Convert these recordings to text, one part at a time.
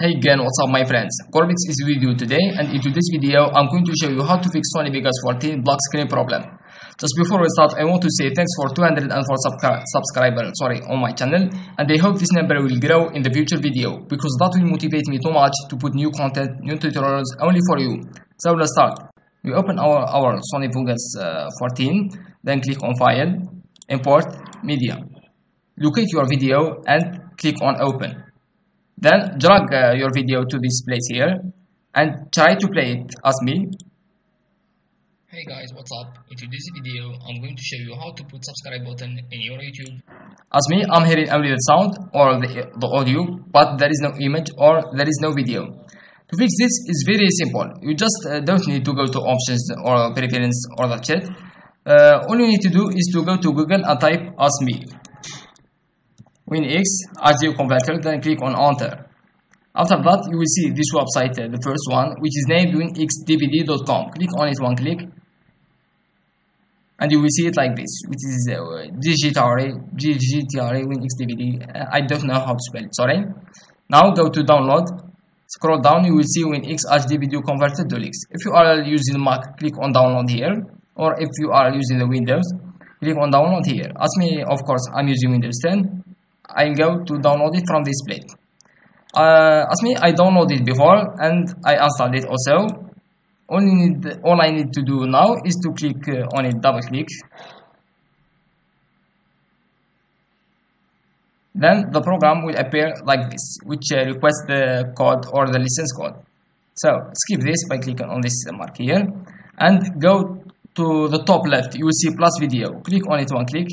Hey again, what's up my friends? Gorbix is with you today and in today's video I'm going to show you how to fix Sony Vegas 14 black screen problem. Just before we start I want to say thanks for 204 subscri subscribers sorry, on my channel and I hope this number will grow in the future video because that will motivate me too much to put new content, new tutorials only for you. So let's start. We open our, our Sony Vegas uh, 14 then click on file, import, media. Locate your video and click on open. Then drag uh, your video to this place here and try to play it as me. Hey guys, what's up? In today's video, I'm going to show you how to put subscribe button in your YouTube. As me, I'm hearing only the sound or the, the audio, but there is no image or there is no video. To fix this is very simple. You just uh, don't need to go to options or preference or the chat. Uh, all you need to do is to go to Google and type as me WinX audio converter then click on enter. After that you will see this website uh, the first one which is named winxdvd.com click on it one click. And you will see it like this which is uh, digitary digitary winxdvd. Uh, i don't know how to spell it sorry. Now go to download. Scroll down you will see winx hd video converter deluxe if you are using mac click on download here. Or if you are using the windows click on download here. As me of course i'm using windows 10 I'll go to download it from this plate. Uh, as me, I downloaded it before and I installed it also. All, need, all I need to do now is to click uh, on it, double click. Then the program will appear like this, which uh, requests the code or the license code. So skip this by clicking on this mark here and go to the top left. You will see plus video. Click on it one click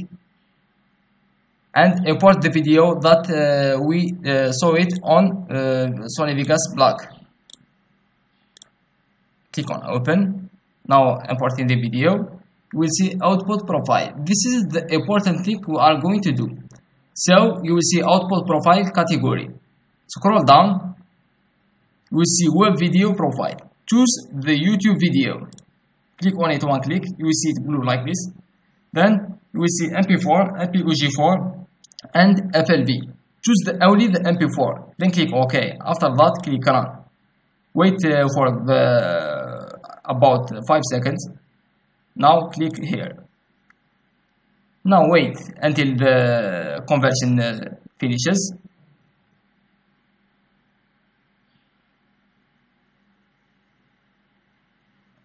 and import the video that uh, we uh, saw it on uh, Sony Vegas Black. Click on open. Now importing the video. We'll see output profile. This is the important thing we are going to do. So you will see output profile category. Scroll down. Will see web video profile. Choose the YouTube video. Click on it one click. You will see it blue like this. Then you will see MP4, MPEG4, and FLV. Choose the, only the MP4, then click OK. After that, click Run. Wait uh, for the about 5 seconds. Now click here. Now wait until the conversion uh, finishes.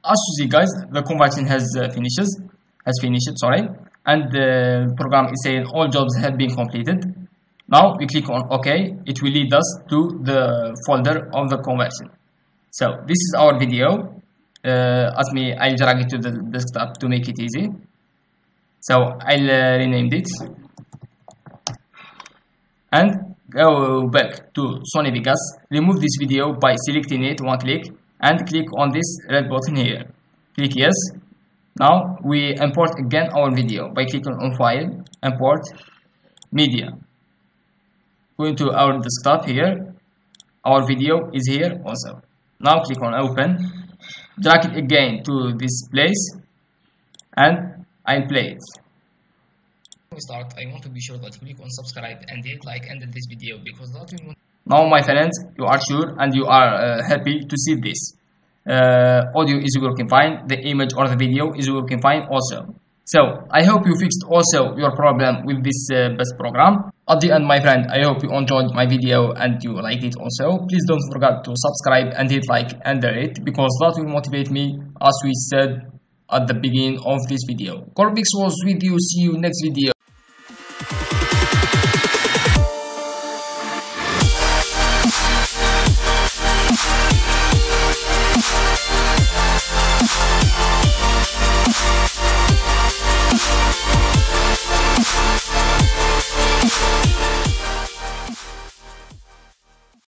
As you see guys, the conversion has uh, finishes, has finished, sorry and the program is saying all jobs have been completed. Now we click on ok. It will lead us to the folder of the conversion. So this is our video. Uh, as me I'll drag it to the desktop to make it easy. So I'll uh, rename it. And go back to Sony Vegas. Remove this video by selecting it. One click. And click on this red button here. Click yes now we import again our video by clicking on file, import, media. Going to our desktop here, our video is here also. Now click on open, drag it again to this place and I'll play it. Before we start, I want to be sure that you click on subscribe and hit like under this video because that will Now my friends, you are sure and you are uh, happy to see this uh, audio is working fine the image or the video is working fine also. So i hope you fixed also your problem with this uh, best program. At the end my friend i hope you enjoyed my video and you liked it also. Please don't forget to subscribe and hit like under it because that will motivate me as we said at the beginning of this video. Gorbix was with you. See you next video